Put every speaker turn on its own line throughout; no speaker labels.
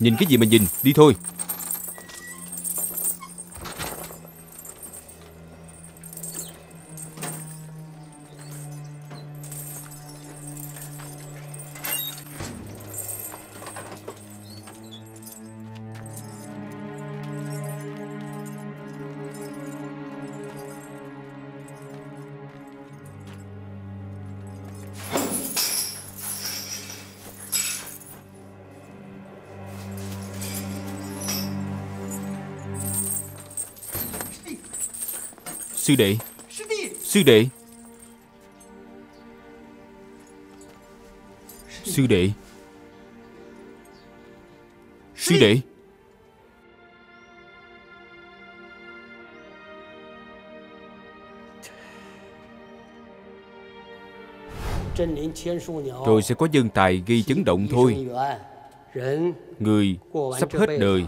Nhìn cái gì mà nhìn? Đi thôi. Sư đệ. Sư đệ. Sư đệ. Sư đệ. Rồi sẽ có dân tài ghi chấn động thôi. Người sắp hết đời.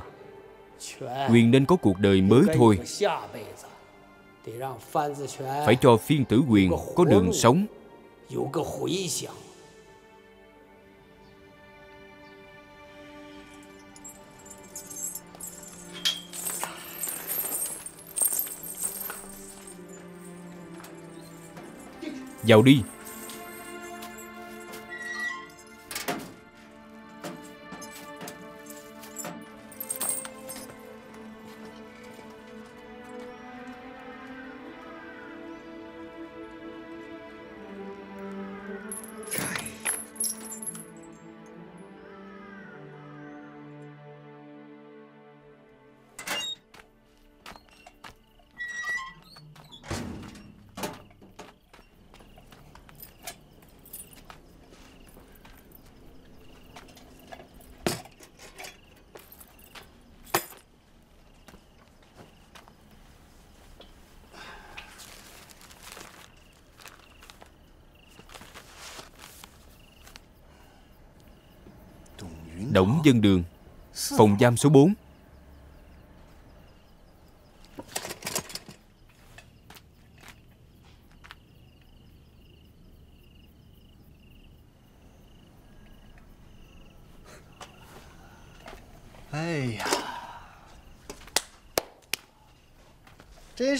Quyền nên có cuộc đời mới thôi. Phải cho phiên tử quyền có đường sống. Vào đi Đổng Dân Đường Phòng giam số 4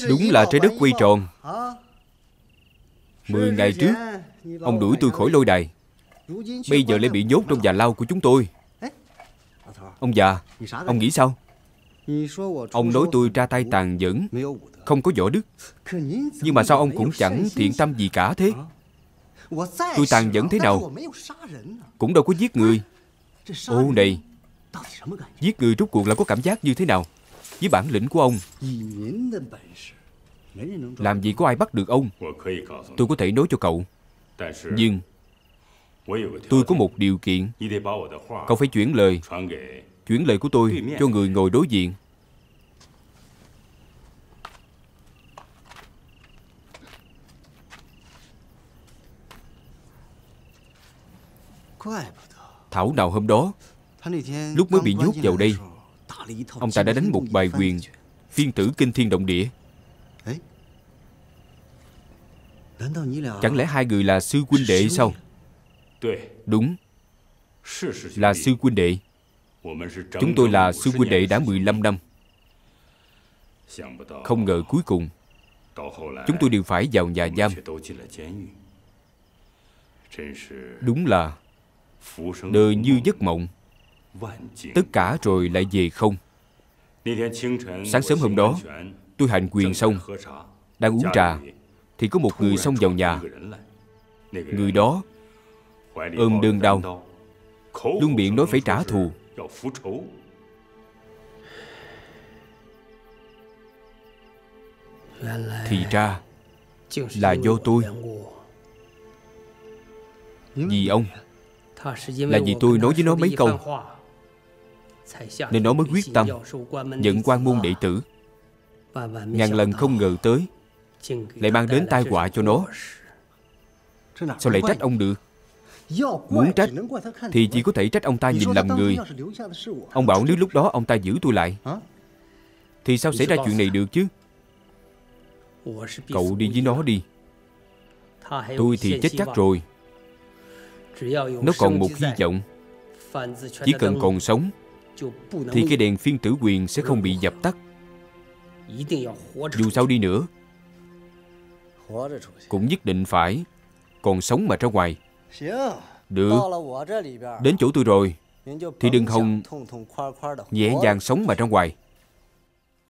Đúng là trái đất quay tròn. Mười ngày trước Ông đuổi tôi khỏi lôi đài. Bây giờ lại bị nhốt trong già lao của chúng tôi Ông già Ông nghĩ sao? Ông nói tôi ra tay tàn nhẫn Không có võ đức. Nhưng mà sao ông cũng chẳng thiện tâm gì cả thế? Tôi tàn nhẫn thế nào? Cũng đâu có giết người. Ô này Giết người rút cuộc là có cảm giác như thế nào? Với bản lĩnh của ông. Làm gì có ai bắt được ông? Tôi có thể nói cho cậu. Nhưng Tôi có một điều kiện. Cậu phải chuyển lời Chuyển lời của tôi cho người ngồi đối diện. Thảo nào hôm đó Lúc mới bị nhốt vào đây Ông ta đã đánh một bài quyền Phiên tử kinh thiên động địa. Chẳng lẽ hai người là sư huynh đệ sao? Đúng. Là sư huynh đệ Chúng tôi là sư huynh đệ đã 15 năm. Không ngờ cuối cùng, Chúng tôi đều phải vào nhà giam. Đúng là Đời như giấc mộng. Tất cả rồi lại về không. Sáng sớm hôm đó, Tôi hành quyền xong, Đang uống trà, Thì có một người xông vào nhà. Người đó Ôm đơn đau, Luôn miệng nói phải trả thù. Thì ra Là do tôi. Vì ông Là vì tôi nói với nó mấy câu, Nên nó mới quyết tâm Nhận quan môn đệ tử. Ngàn lần không ngờ tới, Lại mang đến tai họa cho nó. Sao lại trách ông được? Muốn trách Thì chỉ có thể trách ông ta nhìn lầm người. Ông bảo nếu lúc đó ông ta giữ tôi lại Thì sao xảy ra chuyện này được chứ? Cậu đi với nó đi. Tôi thì chết chắc rồi. Nó còn một hy vọng. Chỉ cần còn sống Thì cái đèn phiên tử quyền sẽ không bị dập tắt. Dù sao đi nữa Cũng nhất định phải Còn sống mà ra ngoài Được。Đến chỗ tôi rồi。Thì đừng hòng Nhẹ nhàng sống mà ra ngoài